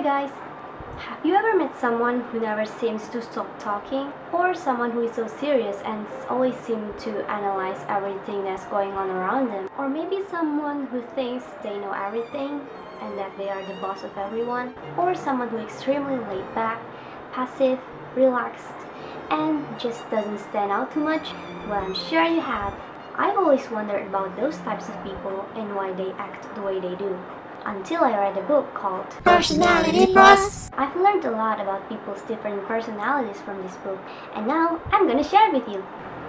Hi guys! Have you ever met someone who never seems to stop talking? Or someone who is so serious and always seems to analyze everything that's going on around them? Or maybe someone who thinks they know everything and that they are the boss of everyone? Or someone who is extremely laid back, passive, relaxed, and just doesn't stand out too much? Well, I'm sure you have. I've always wondered about those types of people and why they act the way they do until I read a book called Personality Plus. I've learned a lot about people's different personalities from this book, and now I'm gonna share with you.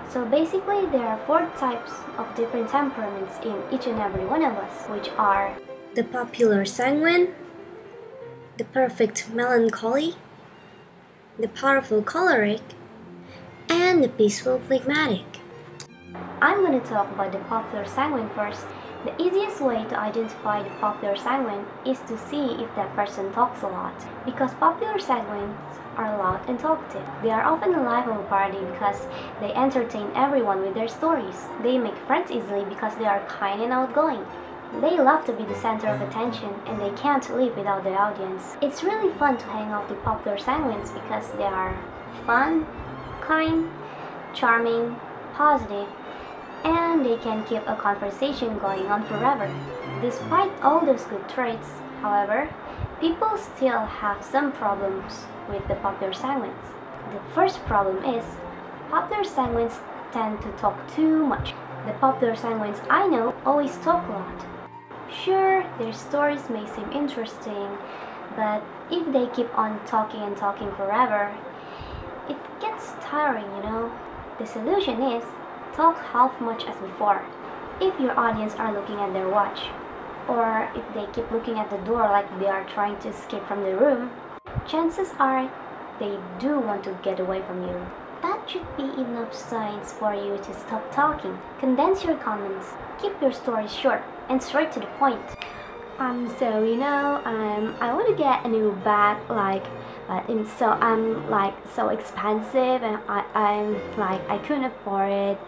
So basically, there are four types of different temperaments in each and every one of us, which are the popular sanguine, the perfect melancholy, the powerful choleric, and the peaceful phlegmatic. I'm gonna talk about the popular sanguine first the easiest way to identify the popular sanguine is to see if that person talks a lot, because popular sanguines are loud and talkative. They are often the life of a party because they entertain everyone with their stories. They make friends easily because they are kind and outgoing. They love to be the center of attention and they can't live without their audience. It's really fun to hang out with popular sanguines because they are fun, kind, charming, positive, and they can keep a conversation going on forever. Despite all those good traits, however, people still have some problems with the popular sanguines. The first problem is popular sanguines tend to talk too much. The popular sanguines I know always talk a lot. Sure, their stories may seem interesting, but if they keep on talking and talking forever, it gets tiring, you know. The solution is talk half much as before. If your audience are looking at their watch, or if they keep looking at the door like they are trying to escape from the room, chances are they do want to get away from you. That should be enough signs for you to stop talking. Condense your comments, keep your stories short and straight to the point. So you know, um, I want to get a new bag, like, uh, so I'm like so expensive, and I, I'm like I couldn't afford it,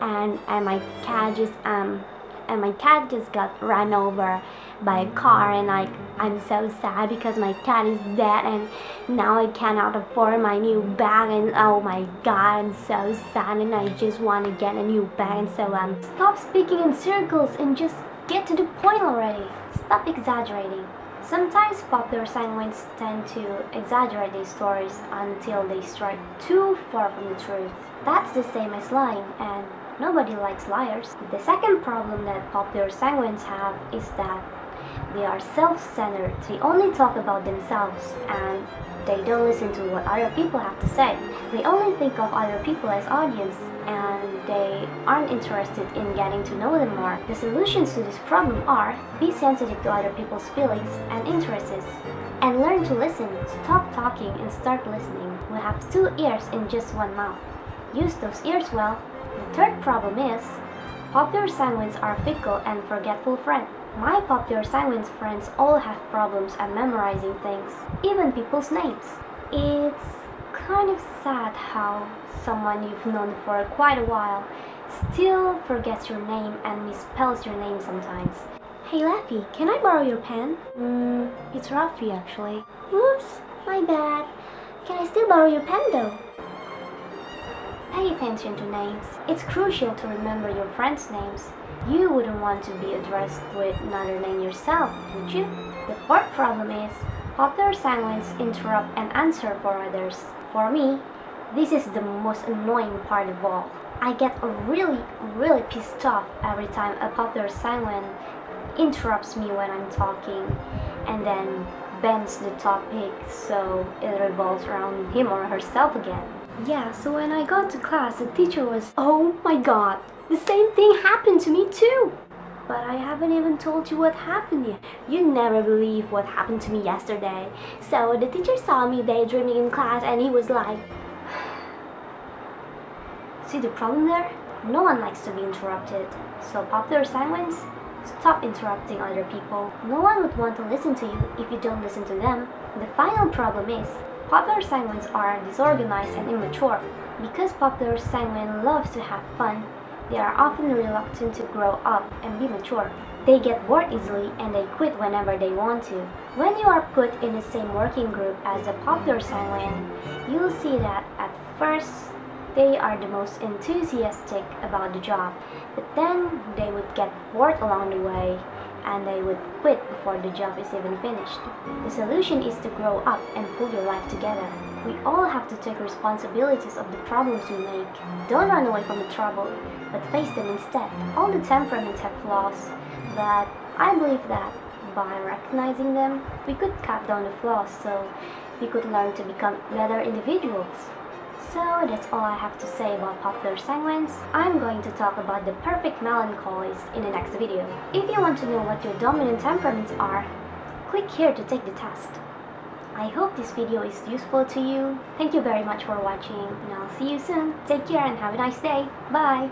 and and my cat just um, and my cat just got run over by a car, and like I'm so sad because my cat is dead, and now I cannot afford my new bag, and oh my god, I'm so sad, and I just want to get a new bag, and so um, stop speaking in circles and just get to the point already. Stop exaggerating. Sometimes popular sanguines tend to exaggerate these stories until they strike too far from the truth. That's the same as lying, and nobody likes liars. The second problem that popular sanguines have is that they are self-centered. They only talk about themselves and they don't listen to what other people have to say. They only think of other people as audience and they aren't interested in getting to know them more. The solutions to this problem are be sensitive to other people's feelings and interests and learn to listen. Stop talking and start listening. We have two ears in just one mouth. Use those ears well. The third problem is popular sanguines are fickle and forgetful friends. My popular sanguines friends all have problems at memorizing things, even people's names. It's kind of sad how someone you've known for quite a while still forgets your name and misspells your name sometimes. Hey Laffy, can I borrow your pen? Hmm, it's Rafi actually. Oops, my bad. Can I still borrow your pen though? Pay attention to names. It's crucial to remember your friends' names. You wouldn't want to be addressed with another name yourself, would you? The fourth problem is popular sanguines interrupt and answer for others. For me, this is the most annoying part of all. I get really, really pissed off every time a popular sanguine interrupts me when I'm talking and then bends the topic so it revolves around him or herself again. Yeah, so when I got to class, the teacher was, oh my god, the same thing happened to me too! But I haven't even told you what happened yet. You never believe what happened to me yesterday. So the teacher saw me daydreaming in class and he was like, See the problem there? No one likes to be interrupted. So popular sanguines, stop interrupting other people. No one would want to listen to you if you don't listen to them. The final problem is, Popular sanguines are disorganized and immature. Because popular sanguine loves to have fun, they are often reluctant to grow up and be mature. They get bored easily and they quit whenever they want to. When you are put in the same working group as a popular sanguine, you'll see that at first they are the most enthusiastic about the job, but then they would get bored along the way and they would quit before the job is even finished. The solution is to grow up and pull your life together. We all have to take responsibilities of the problems we make. Don't run away from the trouble, but face them instead. All the temperaments have flaws, but I believe that by recognizing them, we could cut down the flaws so we could learn to become better individuals. So that's all I have to say about popular sanguines. I'm going to talk about the perfect melancholies in the next video. If you want to know what your dominant temperaments are, click here to take the test. I hope this video is useful to you. Thank you very much for watching and I'll see you soon. Take care and have a nice day. Bye!